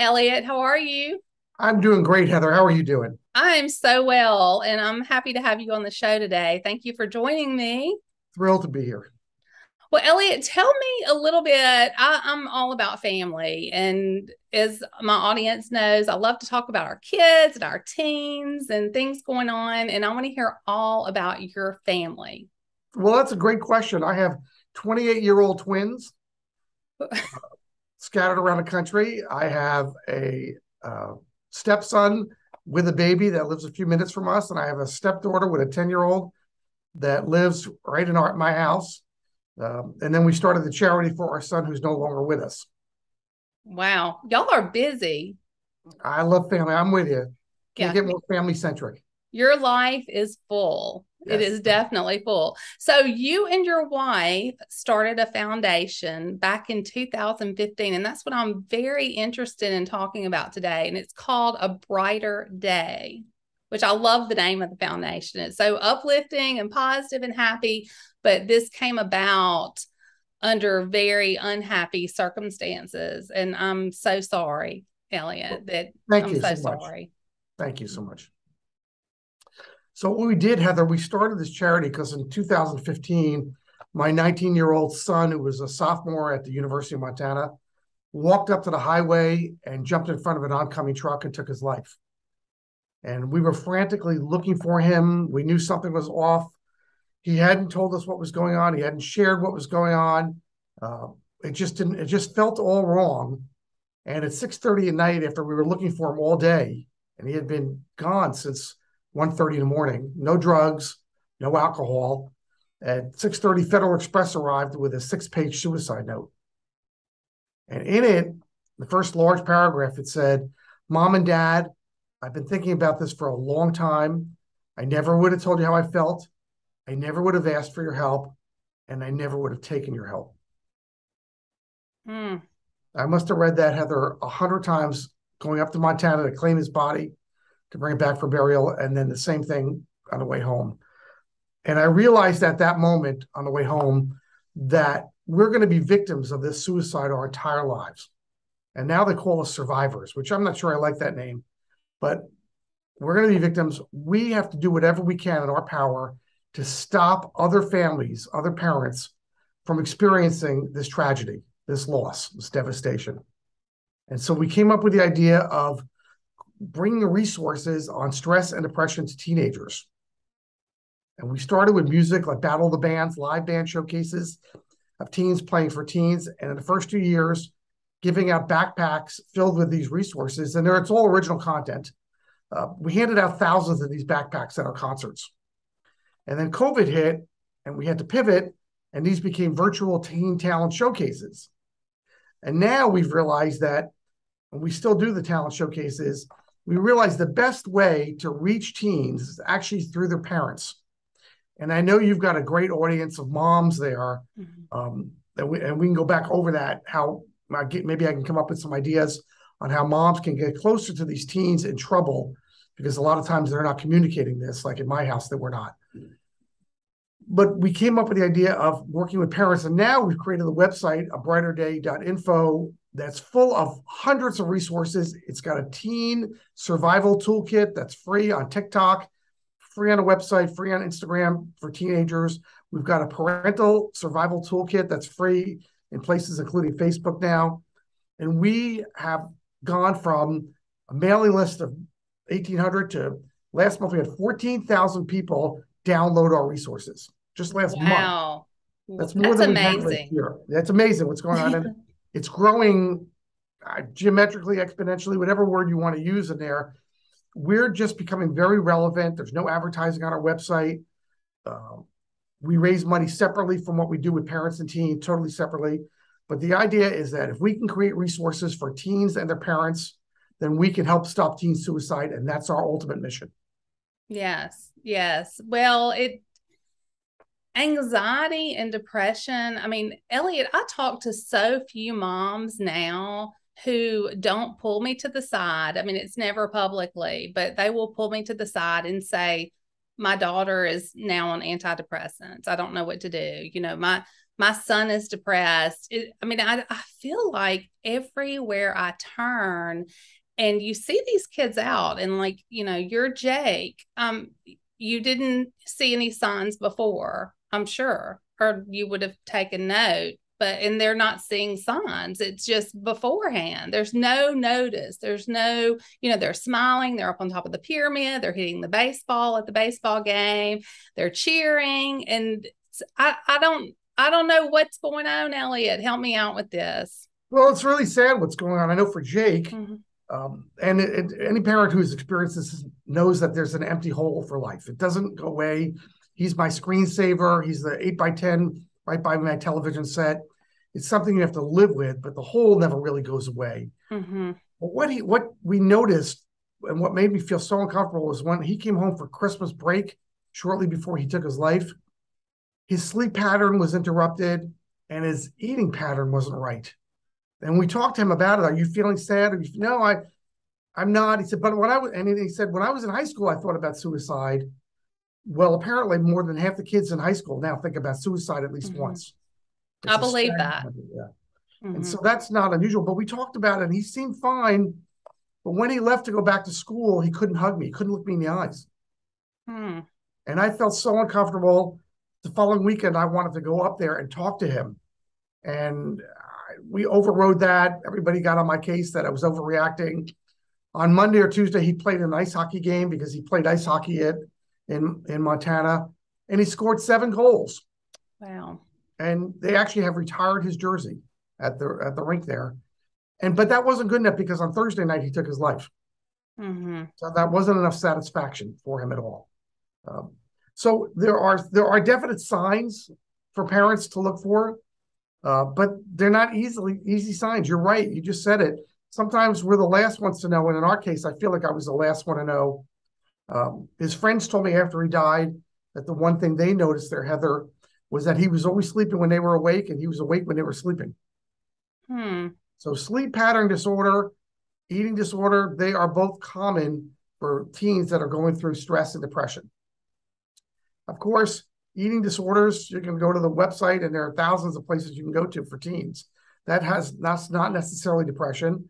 Elliot. How are you? I'm doing great, Heather. How are you doing? I'm so well, and I'm happy to have you on the show today. Thank you for joining me. Thrilled to be here. Well, Elliot, tell me a little bit. I, am all about family. And as my audience knows, I love to talk about our kids and our teens and things going on. And I want to hear all about your family. Well, that's a great question. I have 28 year old twins scattered around the country. I have a uh, stepson with a baby that lives a few minutes from us, and I have a stepdaughter with a 10 year old that lives right in our, my house. Um, and then we started the charity for our son who's no longer with us. Wow. Y'all are busy. I love family. I'm with you. Can't yeah. get more family centric. Your life is full. Yes. It is definitely full. So, you and your wife started a foundation back in 2015, and that's what I'm very interested in talking about today. And it's called A Brighter Day, which I love the name of the foundation. It's so uplifting and positive and happy, but this came about under very unhappy circumstances. And I'm so sorry, Elliot, that Thank I'm you so, so sorry. Thank you so much. So what we did, Heather, we started this charity because in 2015, my 19 year old son, who was a sophomore at the University of Montana, walked up to the highway and jumped in front of an oncoming truck and took his life. And we were frantically looking for him. We knew something was off. He hadn't told us what was going on. He hadn't shared what was going on. Uh, it just didn't. It just felt all wrong. And at 6:30 at night, after we were looking for him all day, and he had been gone since 1.30 in the morning, no drugs, no alcohol. At 6.30, Federal Express arrived with a six-page suicide note. And in it, the first large paragraph, it said, Mom and Dad, I've been thinking about this for a long time. I never would have told you how I felt. I never would have asked for your help. And I never would have taken your help. Hmm. I must have read that, Heather, a hundred times going up to Montana to claim his body to bring it back for burial, and then the same thing on the way home. And I realized at that moment on the way home that we're going to be victims of this suicide our entire lives. And now they call us survivors, which I'm not sure I like that name, but we're going to be victims. We have to do whatever we can in our power to stop other families, other parents from experiencing this tragedy, this loss, this devastation. And so we came up with the idea of bringing resources on stress and depression to teenagers. And we started with music like Battle of the Bands, live band showcases of teens playing for teens. And in the first two years, giving out backpacks filled with these resources. And there, it's all original content. Uh, we handed out thousands of these backpacks at our concerts. And then COVID hit, and we had to pivot, and these became virtual teen talent showcases. And now we've realized that, and we still do the talent showcases, we realized the best way to reach teens is actually through their parents. And I know you've got a great audience of moms there. Mm-hmm. Um, and, we, and we can go back over that, how maybe I can come up with some ideas on how moms can get closer to these teens in trouble because a lot of times they're not communicating this, like in my house, that we're not. But we came up with the idea of working with parents, and now we've created the website, a brighterday.info, that's full of hundreds of resources. It's got a teen survival toolkit that's free on TikTok, free on a website, free on Instagram for teenagers. We've got a parental survival toolkit that's free in places including Facebook now. And we have gone from a mailing list of 1,800 to last month, we had 14,000 people download our resources just last wow. month. That's more That's than amazing. That's amazing what's going on. It's growing uh, geometrically, exponentially, whatever word you want to use in there. We're just becoming very relevant. There's no advertising on our website. Uh, we raise money separately from what we do with parents and teens, totally separately. But the idea is that if we can create resources for teens and their parents, then we can help stop teen suicide. And that's our ultimate mission. Yes. Yes. Well, it anxiety and depression. I mean, Elliot, I talk to so few moms now who don't pull me to the side. I mean, it's never publicly, but they will pull me to the side and say, my daughter is now on antidepressants. I don't know what to do. You know, my my son is depressed. It, I mean, I, I feel like everywhere I turn, and you see these kids out, and like, you know, you're Jake. Um, you didn't see any signs before, I'm sure, or you would have taken note but and they're not seeing signs. It's just beforehand. There's no notice. There's no you know they're smiling. They're up on top of the pyramid. They're hitting the baseball at the baseball game. They're cheering. And i i don't i don't know what's going on elliot. Help me out with this. Well it's really sad what's going on. I know for jake mm-hmm. um, and it, it, any parent who's experienced this knows that there's an empty hole for life. It doesn't go away he's my screensaver he's the 8 by 10 right by my television set it's something you have to live with, but the hole never really goes away. Mm-hmm. But what he what we noticed and what made me feel so uncomfortable was when he came home for Christmas break shortly before he took his life, his sleep pattern was interrupted and his eating pattern wasn't right. And we talked to him about it. Are you feeling sad? Are you, no, I, I'm not. He said, but when I was, and he said, when I was in high school, I thought about suicide. Well, apparently, more than half the kids in high school now think about suicide at least mm-hmm. once. It's I believe that. Yeah. Mm-hmm. And so that's not unusual. But we talked about it and he seemed fine. But when he left to go back to school, he couldn't hug me. He couldn't look me in the eyes. Hmm. And I felt so uncomfortable. The following weekend, I wanted to go up there and talk to him. And we overrode that. Everybody got on my case that I was overreacting. On Monday or Tuesday, he played an ice hockey game because he played ice hockey at, in, in Montana and he scored seven goals. Wow and they actually have retired his jersey at the at the rink there. And but that wasn't good enough because on Thursday night he took his life. Mm-hmm. So that wasn't enough satisfaction for him at all. Um, so there are there are definite signs for parents to look for, uh, but they're not easily easy signs. You're right. You just said it. Sometimes we're the last ones to know, and in our case, I feel like I was the last one to know. Um, his friends told me after he died that the one thing they noticed there, Heather, was that he was always sleeping when they were awake and he was awake when they were sleeping. Hmm. So sleep pattern disorder, eating disorder, they are both common for teens that are going through stress and depression. Of course, eating disorders, you can go to the website and there are thousands of places you can go to for teens. That has that's not necessarily depression.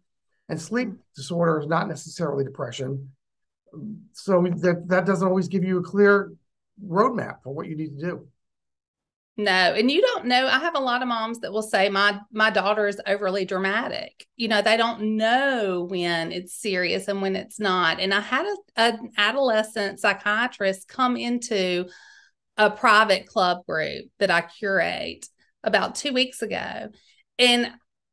And sleep disorder is not necessarily depression. So that, that doesn't always give you a clear roadmap for what you need to do. No, and you don't know. I have a lot of moms that will say my my daughter is overly dramatic. You know, they don't know when it's serious and when it's not. And I had a, an adolescent psychiatrist come into a private club group that I curate about 2 weeks ago. And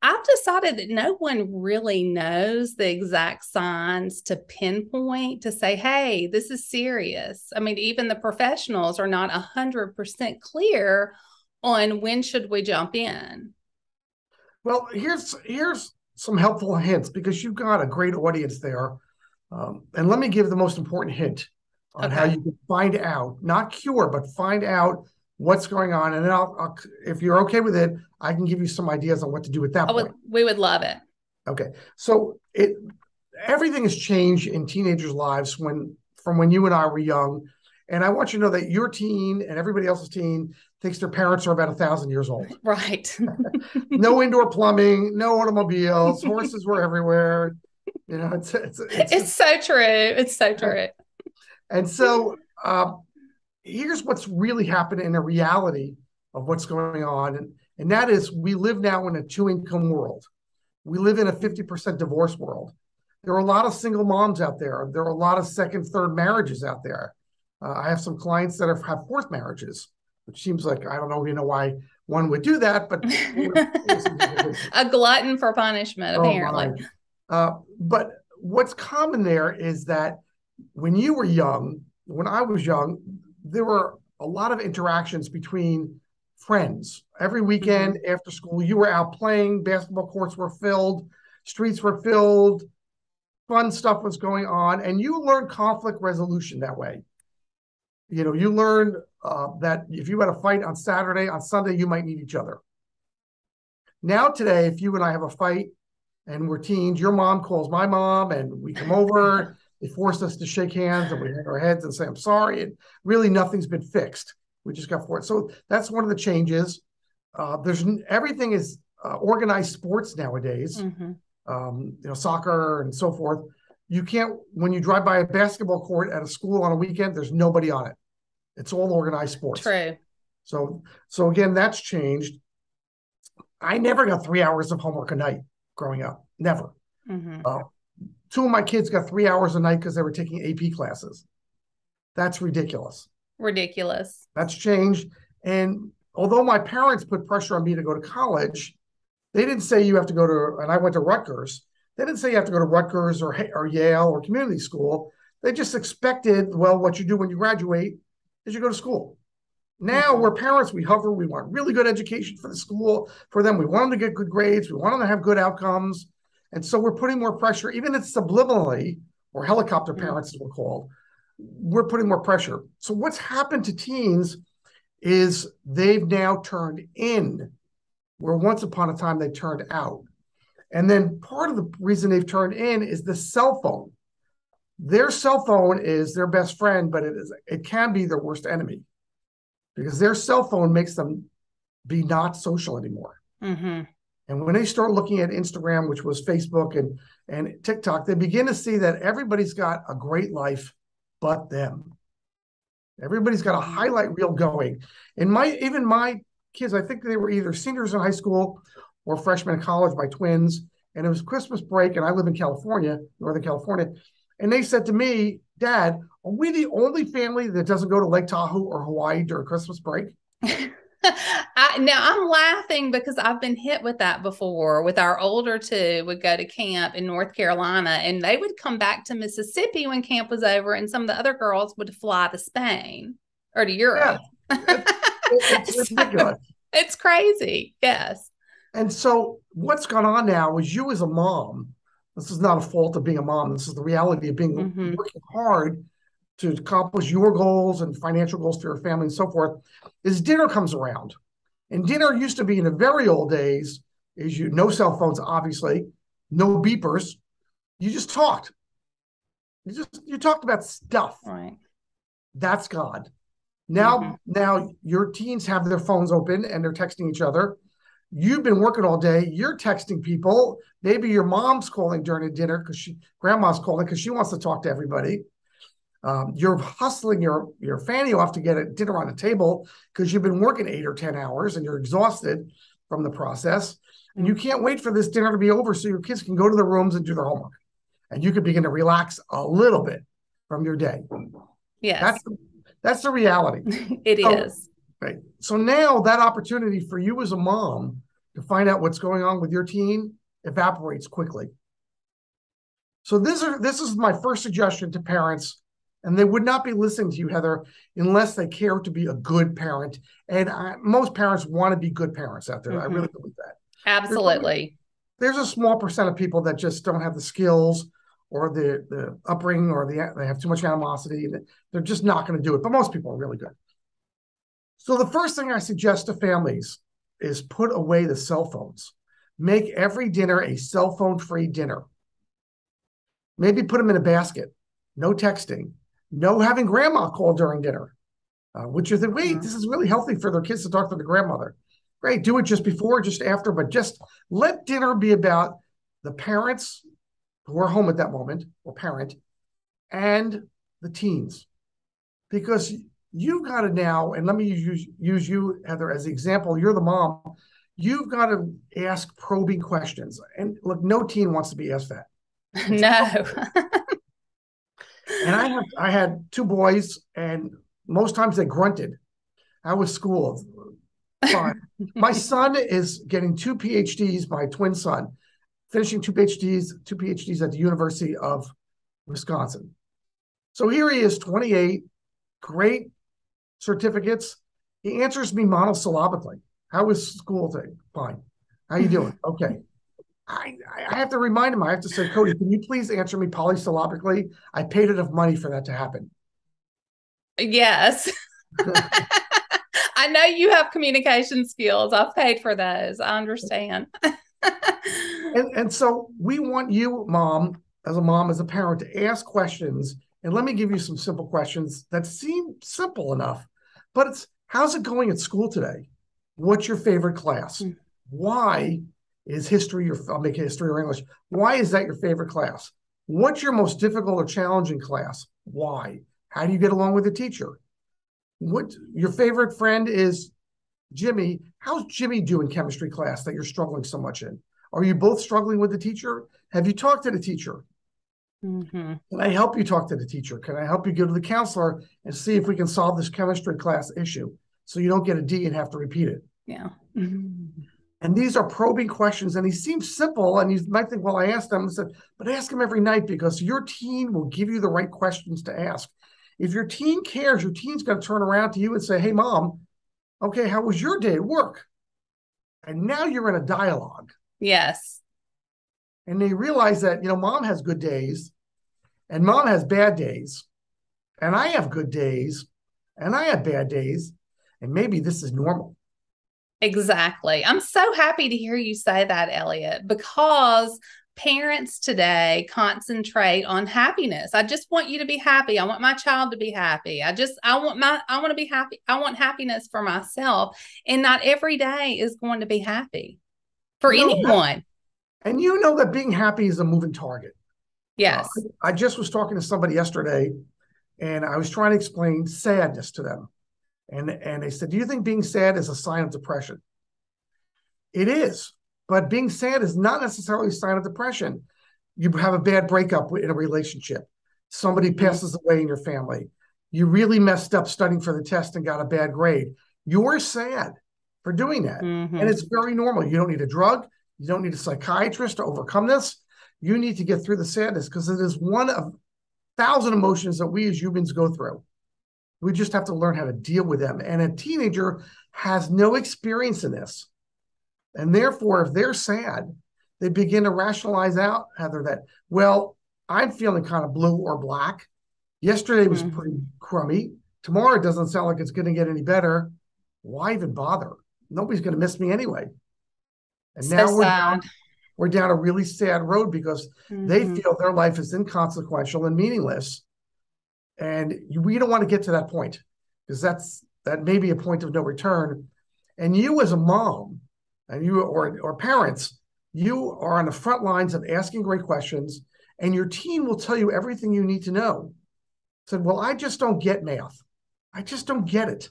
I've decided that no one really knows the exact signs to pinpoint to say, hey, this is serious. I mean, even the professionals are not 100% clear on when should we jump in. Well, here's here's some helpful hints because you've got a great audience there. Um, and let me give the most important hint on okay. how you can find out, not cure, but find out what's going on. And then I'll, I'll, if you're okay with it, I can give you some ideas on what to do at that point. we would love it. Okay. So it everything has changed in teenagers' lives when from when you and I were young. And I want you to know that your teen and everybody else's teen thinks their parents are about a thousand years old. Right. no indoor plumbing, no automobiles, horses were everywhere. You know, it's it's it's, it's so true. It's so true. And so uh, here's what's really happening in the reality of what's going on. And, and that is we live now in a two income world. We live in a 50% divorce world. There are a lot of single moms out there. There are a lot of second, third marriages out there. Uh, I have some clients that have, have fourth marriages, which seems like I don't know, you know, why one would do that, but a glutton for punishment, oh, apparently. Oh uh, but what's common there is that when you were young, when I was young, there were a lot of interactions between friends. Every weekend mm-hmm. after school, you were out playing, basketball courts were filled, streets were filled, fun stuff was going on, and you learned conflict resolution that way. You know, you learned uh, that if you had a fight on Saturday, on Sunday, you might need each other. Now, today, if you and I have a fight and we're teens, your mom calls my mom and we come over They forced us to shake hands and we hang our heads and say, I'm sorry. And really, nothing's been fixed. We just got forced. So that's one of the changes. uh, there's everything is uh, organized sports nowadays. Mm-hmm. Um, you know, soccer and so forth. You can't when you drive by a basketball court at a school on a weekend. There's nobody on it. It's all organized sports. True. So so again, that's changed. I never got three hours of homework a night growing up. Never. Mm-hmm. Uh, two of my kids got three hours a night because they were taking AP classes. That's ridiculous. Ridiculous. That's changed. And although my parents put pressure on me to go to college, they didn't say you have to go to, and I went to Rutgers. They didn't say you have to go to Rutgers or, or Yale or community school. They just expected, well, what you do when you graduate is you go to school. Now mm-hmm. we're parents, we hover, we want really good education for the school, for them. We want them to get good grades, we want them to have good outcomes. And so we're putting more pressure, even if subliminally, or helicopter mm-hmm. parents, as we're called, we're putting more pressure. So what's happened to teens is they've now turned in where once upon a time they turned out. And then part of the reason they've turned in is the cell phone. Their cell phone is their best friend, but it is it can be their worst enemy because their cell phone makes them be not social anymore. Mm-hmm. And when they start looking at Instagram, which was Facebook and and TikTok, they begin to see that everybody's got a great life but them. Everybody's got a mm-hmm. highlight reel going. And my even my kids, I think they were either seniors in high school or freshmen in college, my twins. And it was Christmas break, and I live in California, Northern California. And they said to me, Dad, are we the only family that doesn't go to Lake Tahoe or Hawaii during Christmas break? I, now I'm laughing because I've been hit with that before. With our older two, would go to camp in North Carolina, and they would come back to Mississippi when camp was over, and some of the other girls would fly to Spain or to Europe. Yeah. It's, it's ridiculous. so, it's crazy. Yes. And so what's gone on now is you as a mom. This is not a fault of being a mom. This is the reality of being mm-hmm. working hard to accomplish your goals and financial goals for your family and so forth. Is dinner comes around and dinner used to be in the very old days, is you no cell phones, obviously, no beepers. You just talked. You just you talked about stuff. Right. That's God. Now, mm-hmm. now your teens have their phones open and they're texting each other. You've been working all day. You're texting people. Maybe your mom's calling during a dinner because she grandma's calling because she wants to talk to everybody. Um, you're hustling your your fanny off to get a dinner on the table because you've been working eight or ten hours and you're exhausted from the process, and you can't wait for this dinner to be over so your kids can go to their rooms and do their homework, and you can begin to relax a little bit from your day. Yes, that's that's the reality. It so, is right. So now that opportunity for you as a mom to find out what's going on with your teen evaporates quickly. So this are this is my first suggestion to parents and they would not be listening to you, Heather, unless they care to be a good parent. And I, most parents want to be good parents out there. Mm-hmm. I really believe that. Absolutely. There's, there's, a small percent of people that just don't have the skills or the the upbringing or the they have too much animosity. They're just not going to do it. But most people are really good. So the first thing I suggest to families is put away the cell phones. Make every dinner a cell phone free dinner. Maybe put them in a basket. No texting no having grandma call during dinner, uh, which you think, wait, mm-hmm. this is really healthy for their kids to talk to the grandmother. Great, do it just before, just after, but just let dinner be about the parents who are home at that moment or parent and the teens. Because you've got to now, and let me use, use you, Heather, as the example. You're the mom. You've got to ask probing questions. And look, no teen wants to be asked that. no. and I have I had two boys, and most times they grunted. I was schooled. Fine. my son is getting two PhDs. My twin son, finishing two PhDs, two PhDs at the University of Wisconsin. So here he is, 28, great certificates. He answers me monosyllabically. How was school thing? Fine. How you doing? Okay. I, I have to remind him. I have to say, Cody, can you please answer me polysyllabically? I paid enough money for that to happen. Yes. I know you have communication skills. I've paid for those. I understand. and, and so we want you, mom, as a mom, as a parent, to ask questions. And let me give you some simple questions that seem simple enough, but it's how's it going at school today? What's your favorite class? Mm-hmm. Why is history your, I'll make history or English. Why is that your favorite class? What's your most difficult or challenging class? Why? How do you get along with the teacher? What your favorite friend is Jimmy. How's Jimmy doing chemistry class that you're struggling so much in? Are you both struggling with the teacher? Have you talked to the teacher? Mm-hmm. Can I help you talk to the teacher? Can I help you go to the counselor and see if we can solve this chemistry class issue so you don't get a D and have to repeat it? Yeah. And these are probing questions. And he seems simple. And you might think, well, I asked them. I said, but ask them every night because your teen will give you the right questions to ask. If your teen cares, your teen's going to turn around to you and say, hey, mom, okay, how was your day at work? And now you're in a dialogue. Yes. And they realize that, you know, mom has good days and mom has bad days. And I have good days and I have bad days. And maybe this is normal. Exactly. I'm so happy to hear you say that, Elliot, because parents today concentrate on happiness. I just want you to be happy. I want my child to be happy. I just I want my I want to be happy. I want happiness for myself. And not every day is going to be happy for no, anyone. And you know that being happy is a moving target. Yes. Uh, I just was talking to somebody yesterday and I was trying to explain sadness to them. And, and they said, Do you think being sad is a sign of depression? It is, but being sad is not necessarily a sign of depression. You have a bad breakup in a relationship, somebody mm-hmm. passes away in your family, you really messed up studying for the test and got a bad grade. You're sad for doing that. Mm-hmm. And it's very normal. You don't need a drug, you don't need a psychiatrist to overcome this. You need to get through the sadness because it is one of thousand emotions that we as humans go through. We just have to learn how to deal with them. And a teenager has no experience in this. And therefore, if they're sad, they begin to rationalize out, Heather, that, well, I'm feeling kind of blue or black. Yesterday was mm-hmm. pretty crummy. Tomorrow doesn't sound like it's going to get any better. Why even bother? Nobody's going to miss me anyway. And so now we're down, we're down a really sad road because mm-hmm. they feel their life is inconsequential and meaningless and we don't want to get to that point because that's that may be a point of no return. And you as a mom and you or or parents you are on the front lines of asking great questions and your teen will tell you everything you need to know. Said well i just don't get math. I just don't get it.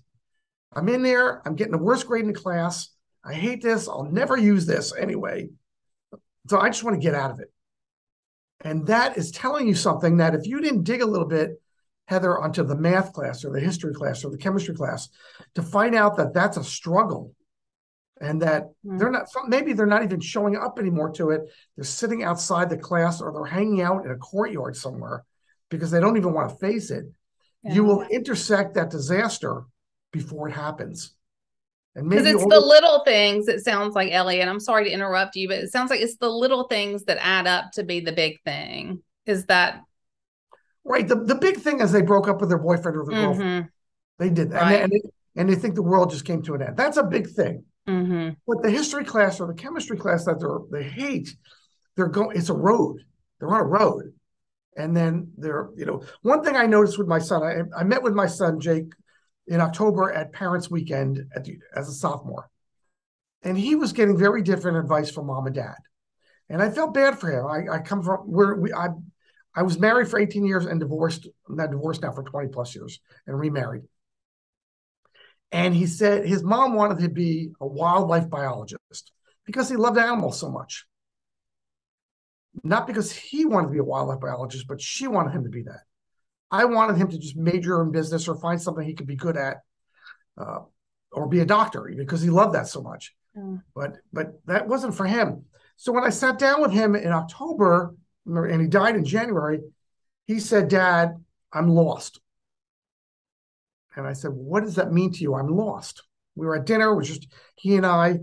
I'm in there i'm getting the worst grade in the class. I hate this. I'll never use this anyway. So i just want to get out of it. And that is telling you something that if you didn't dig a little bit Heather onto the math class or the history class or the chemistry class to find out that that's a struggle and that mm. they're not maybe they're not even showing up anymore to it they're sitting outside the class or they're hanging out in a courtyard somewhere because they don't even want to face it yeah. you will intersect that disaster before it happens and because it's the little things it sounds like elliot i'm sorry to interrupt you but it sounds like it's the little things that add up to be the big thing is that Right. The, the big thing is they broke up with their boyfriend or their mm-hmm. girlfriend. They did that. Right. And, they, and, they, and, they, think the world just came to an end. That's a big thing. Mm-hmm. But the history class or the chemistry class that they're, they hate, they're going, it's a road. They're on a road. And then they're, you know, one thing I noticed with my son, I, I met with my son, Jake, in October at Parents Weekend at the, as a sophomore. And he was getting very different advice from mom and dad. And I felt bad for him. I, I come from where we, I, I was married for 18 years and divorced. I'm not divorced now for 20 plus years and remarried. And he said his mom wanted to be a wildlife biologist because he loved animals so much. Not because he wanted to be a wildlife biologist, but she wanted him to be that. I wanted him to just major in business or find something he could be good at, uh, or be a doctor because he loved that so much. Mm. But but that wasn't for him. So when I sat down with him in October and he died in January, he said, Dad, I'm lost. And I said, What does that mean to you? I'm lost. We were at dinner, it was just he and I.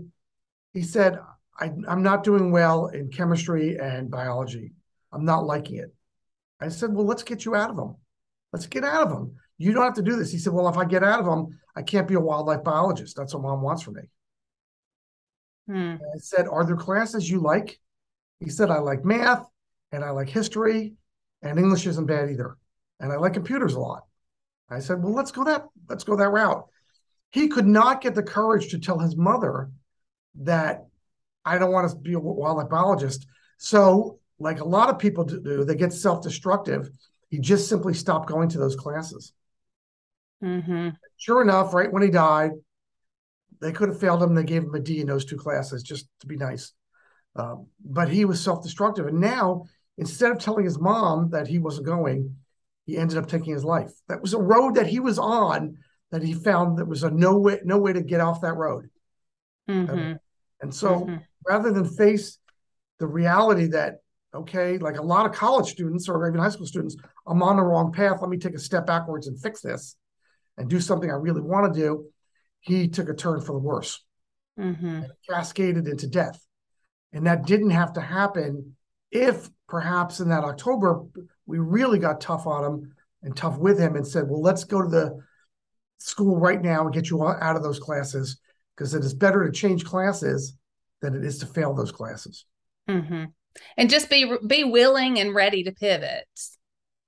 He said, I, am not doing well in chemistry and biology. I'm not liking it. I said, Well, let's get you out of them. Let's get out of them. You don't have to do this. He said, Well, if I get out of them, I can't be a wildlife biologist. That's what mom wants from me. Hmm. I said, Are there classes you like? He said, I like math and I like history, and English isn't bad either. And I like computers a lot. I said, well, let's go that let's go that route. he could not get the courage to tell his mother that I don't want to be a wildlife biologist. So, like a lot of people do, they get self destructive. He just simply stopped going to those classes. Mm-hmm. Sure enough, right when he died, they could have failed him. They gave him a D in those two classes just to be nice. Um, but he was self destructive. And now, instead of telling his mom that he wasn't going, he ended up taking his life. That was a road that he was on that he found that was a no way, no way to get off that road. Mm-hmm. And so mm-hmm. rather than face the reality that, okay, like a lot of college students or even high school students, I'm on the wrong path. Let me take a step backwards and fix this and do something I really want to do. He took a turn for the worse, mm-hmm. cascaded into death. And that didn't have to happen if perhaps in that October we really got tough on him and tough with him and said, well, let's go to the school right now and get you out of those classes because it is better to change classes than it is to fail those classes. Mm-hmm. And just be be willing and ready to pivot.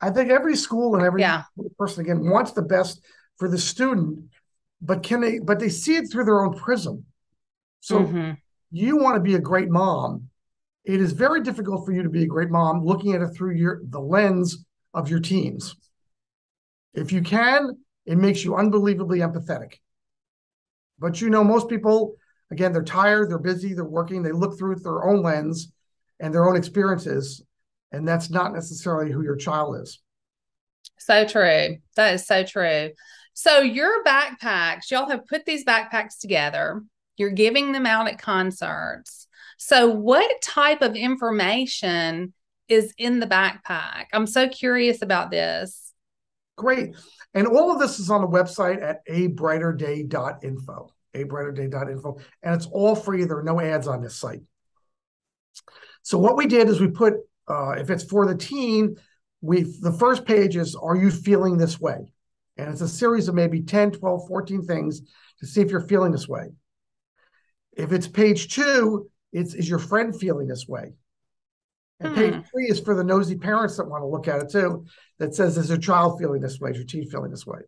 I think every school and every yeah. person again wants the best for the student, but can they? But they see it through their own prism. So mm-hmm. you want to be a great mom. It is very difficult for you to be a great mom looking at it through your the lens of your teens. If you can, it makes you unbelievably empathetic. But you know, most people, again, they're tired, they're busy, they're working, they look through their own lens and their own experiences. And that's not necessarily who your child is. So true. That is so true. So, your backpacks, y'all have put these backpacks together, you're giving them out at concerts. So, what type of information is in the backpack? I'm so curious about this. Great. And all of this is on the website at abrighterday.info, abrighterday.info. And it's all free. There are no ads on this site. So what we did is we put, uh, if it's for the teen, we the first page is, are you feeling this way? And it's a series of maybe 10, 12, 14 things to see if you're feeling this way. If it's page two, it's is your friend feeling this way? And hmm. page three is for the nosy parents that want to look at it too, that says, is your child feeling this way? Is your teen feeling this way?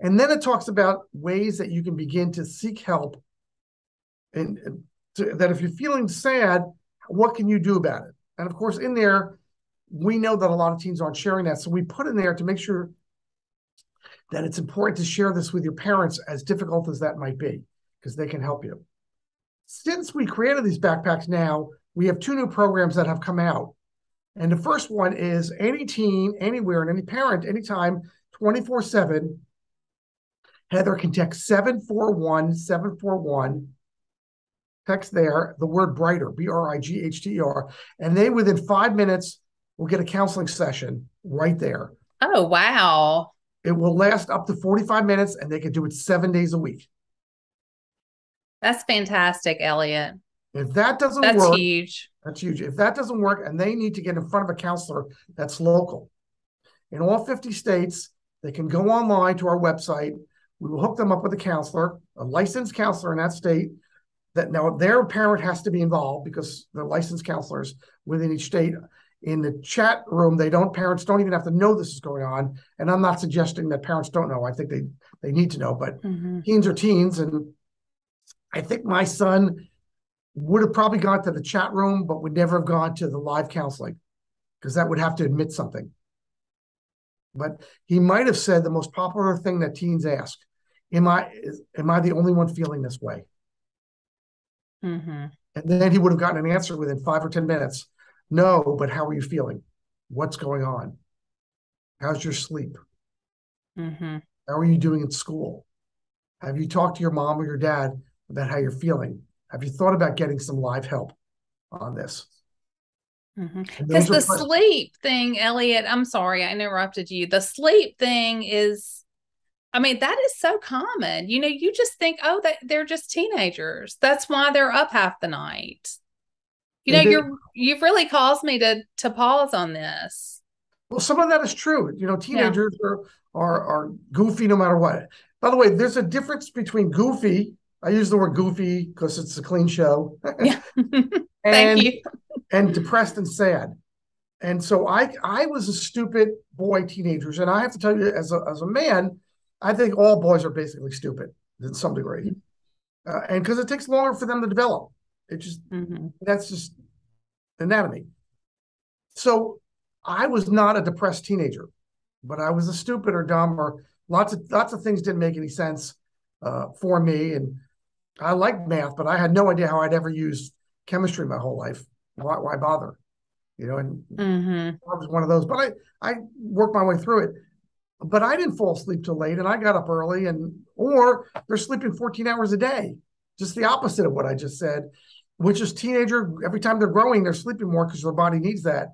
And then it talks about ways that you can begin to seek help. And, and to, that if you're feeling sad, what can you do about it? And of course, in there, we know that a lot of teens aren't sharing that. So we put in there to make sure that it's important to share this with your parents, as difficult as that might be, because they can help you. Since we created these backpacks now, we have two new programs that have come out. And the first one is any teen, anywhere, and any parent, anytime, 24 7. Heather can text 741 741. Text there the word brighter, B R I G H T E R. And they, within five minutes, will get a counseling session right there. Oh, wow. It will last up to 45 minutes and they can do it seven days a week. That's fantastic, Elliot. If that doesn't that's work, huge. That's huge. If that doesn't work, and they need to get in front of a counselor that's local. In all 50 states, they can go online to our website. We will hook them up with a counselor, a licensed counselor in that state. That now their parent has to be involved because they're licensed counselors within each state. In the chat room, they don't parents don't even have to know this is going on. And I'm not suggesting that parents don't know. I think they they need to know, but mm-hmm. teens are teens, and I think my son would have probably gone to the chat room, but would never have gone to the live counseling because that would have to admit something. But he might have said the most popular thing that teens ask: "Am I is, am I the only one feeling this way?" Mm-hmm. And then he would have gotten an answer within five or ten minutes. No, but how are you feeling? What's going on? How's your sleep? Mm-hmm. How are you doing in school? Have you talked to your mom or your dad about how you're feeling? Have you thought about getting some live help on this? Because mm-hmm. the sleep thing, Elliot, I'm sorry I interrupted you. The sleep thing is, I mean, that is so common. You know, you just think, oh, that they're just teenagers. That's why they're up half the night. You know, you're you've really caused me to to pause on this. Well, some of that is true. You know, teenagers yeah. are, are are goofy no matter what. By the way, there's a difference between goofy I use the word goofy because it's a clean show. Yeah. and, Thank you. and depressed and sad. And so I I was a stupid boy teenagers. And I have to tell you, as a as a man, I think all boys are basically stupid. in some degree, uh, and because it takes longer for them to develop. It just mm-hmm. that's just anatomy. So I was not a depressed teenager, but I was a stupid or dumb or lots of lots of things didn't make any sense uh, for me. And I liked math, but I had no idea how I'd ever use chemistry my whole life. Why, why bother? You know, and mm-hmm. I was one of those. But I I worked my way through it. But I didn't fall asleep till late, and I got up early, and or they're sleeping 14 hours a day, just the opposite of what I just said which is teenager every time they're growing they're sleeping more because their body needs that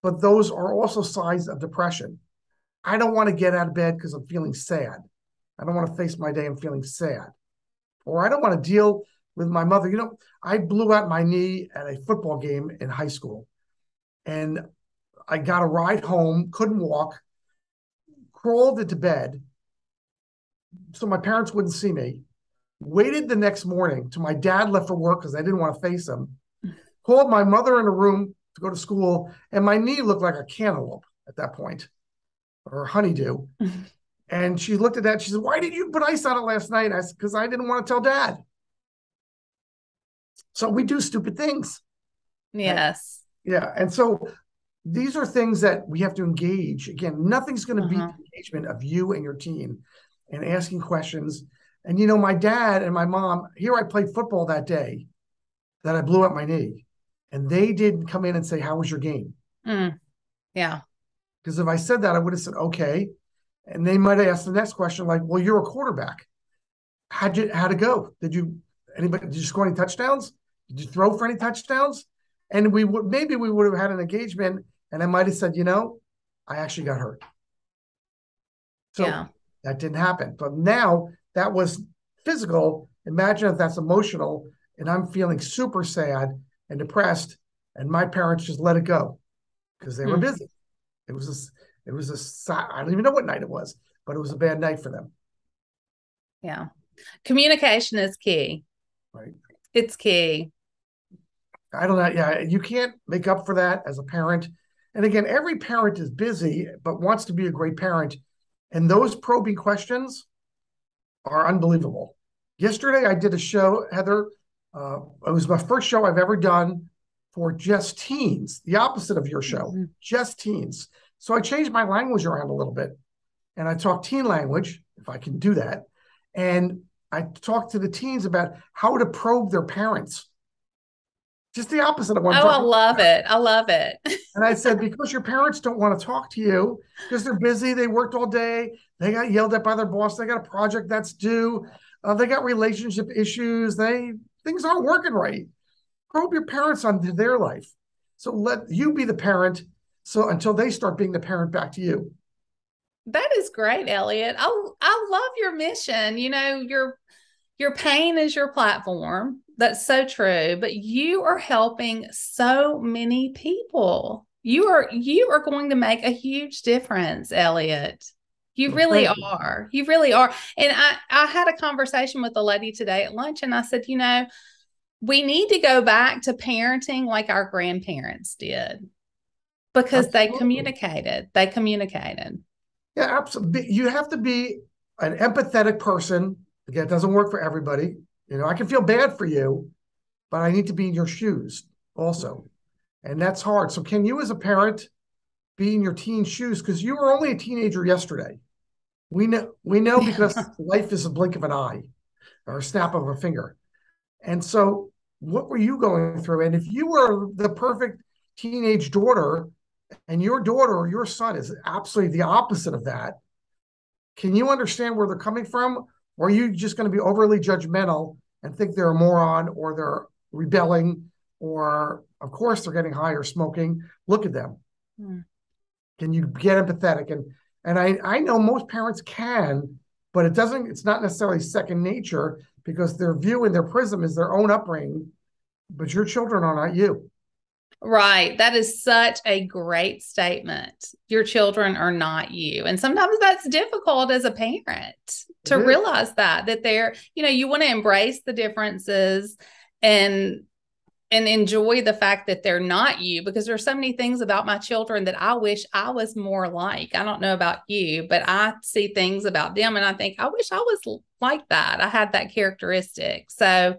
but those are also signs of depression i don't want to get out of bed because i'm feeling sad i don't want to face my day i'm feeling sad or i don't want to deal with my mother you know i blew out my knee at a football game in high school and i got a ride home couldn't walk crawled into bed so my parents wouldn't see me waited the next morning till my dad left for work because I didn't want to face him. Called my mother in a room to go to school, and my knee looked like a cantaloupe at that point, or honeydew. and she looked at that. She said, "Why did you put ice on it last night?" I said, "Because I didn't want to tell dad." So we do stupid things. Yes. And, yeah, and so these are things that we have to engage. Again, nothing's going to uh-huh. beat the engagement of you and your team and asking questions and you know, my dad and my mom, here I played football that day that I blew up my knee. And they didn't come in and say, How was your game? Mm. Yeah. Because if I said that, I would have said, Okay. And they might have asked the next question, like, Well, you're a quarterback. How'd you how'd it go? Did you anybody did you score any touchdowns? Did you throw for any touchdowns? And we would maybe we would have had an engagement and I might have said, you know, I actually got hurt. So yeah. that didn't happen. But now that was physical. Imagine if that's emotional and I'm feeling super sad and depressed and my parents just let it go because they were hmm. busy. It was a, it was a, I don't even know what night it was, but it was a bad night for them. Yeah. Communication is key. Right. It's key. I don't know. Yeah. You can't make up for that as a parent. And again, every parent is busy, but wants to be a great parent. And those probing questions are unbelievable. Yesterday, I did a show, Heather. Uh, it was my first show I've ever done for just teens, the opposite of your show, mm-hmm. just teens. So I changed my language around a little bit and I talk teen language, if I can do that. And I talked to the teens about how to probe their parents. Just the opposite of what. Oh, I love it! I love it. and I said because your parents don't want to talk to you because they're busy, they worked all day, they got yelled at by their boss. They got a project that's due. Uh, they got relationship issues. They things aren't working right. Probe your parents on their life. So let you be the parent. So until they start being the parent back to you. That is great, Elliot. I I love your mission. You know your your pain is your platform. That's so true. But you are helping so many people. You are you are going to make a huge difference, Elliot. You really are. You really are. And I, I had a conversation with a lady today at lunch, and I said, you know, we need to go back to parenting like our grandparents did because absolutely. they communicated. They communicated. Yeah, absolutely. You have to be an empathetic person. Again, it doesn't work for everybody. You know, I can feel bad for you, but I need to be in your shoes also. And that's hard. So, can you, as a parent, be in your teen shoes? Because you were only a teenager yesterday. We know we know because life is a blink of an eye or a snap of a finger. And so what were you going through? And if you were the perfect teenage daughter and your daughter or your son is absolutely the opposite of that, can you understand where they're coming from? Or are you just going to be overly judgmental and think they're a moron or they're rebelling or of course they're getting high or smoking? Look at them. Mm. Can you get empathetic? And and I, I know most parents can, but it doesn't, it's not necessarily second nature because their view and their prism is their own upbringing, but your children are not you. Right. That is such a great statement. Your children are not you. And sometimes that's difficult as a parent to realize that, that they're, you know, you want to embrace the differences and and enjoy the fact that they're not you because there's so many things about my children that I wish I was more like. I don't know about you, but I see things about them and I think I wish I was like that. I had that characteristic. So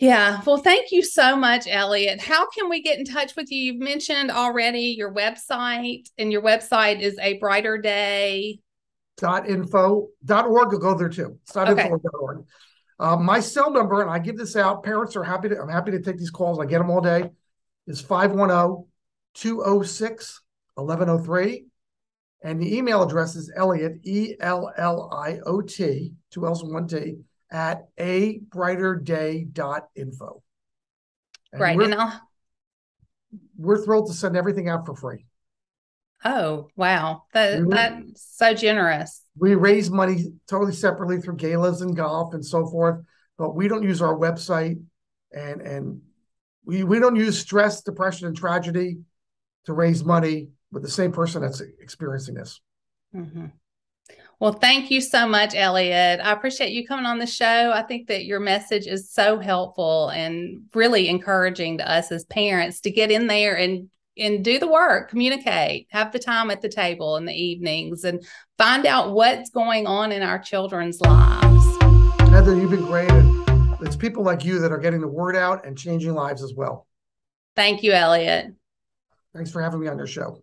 yeah. Well, thank you so much, Elliot. How can we get in touch with you? You've mentioned already your website, and your website is a brighter day. Dot info dot org. Go there too. It's not okay. info dot org. Uh, my cell number, and I give this out. Parents are happy to. I'm happy to take these calls. I get them all day. Is 510 206 1103. And the email address is Elliot, E L L I O T, two L's and one T, at a brighter day.info. And right. We're, and I'll... we're thrilled to send everything out for free. Oh, wow. That, we, that's so generous. We raise money totally separately through galas and golf and so forth, but we don't use our website and and we, we don't use stress, depression, and tragedy to raise money with the same person that's experiencing this. Mm-hmm. Well, thank you so much, Elliot. I appreciate you coming on the show. I think that your message is so helpful and really encouraging to us as parents to get in there and and do the work, communicate, have the time at the table in the evenings and find out what's going on in our children's lives. Heather, you've been great. And it's people like you that are getting the word out and changing lives as well. Thank you, Elliot. Thanks for having me on your show.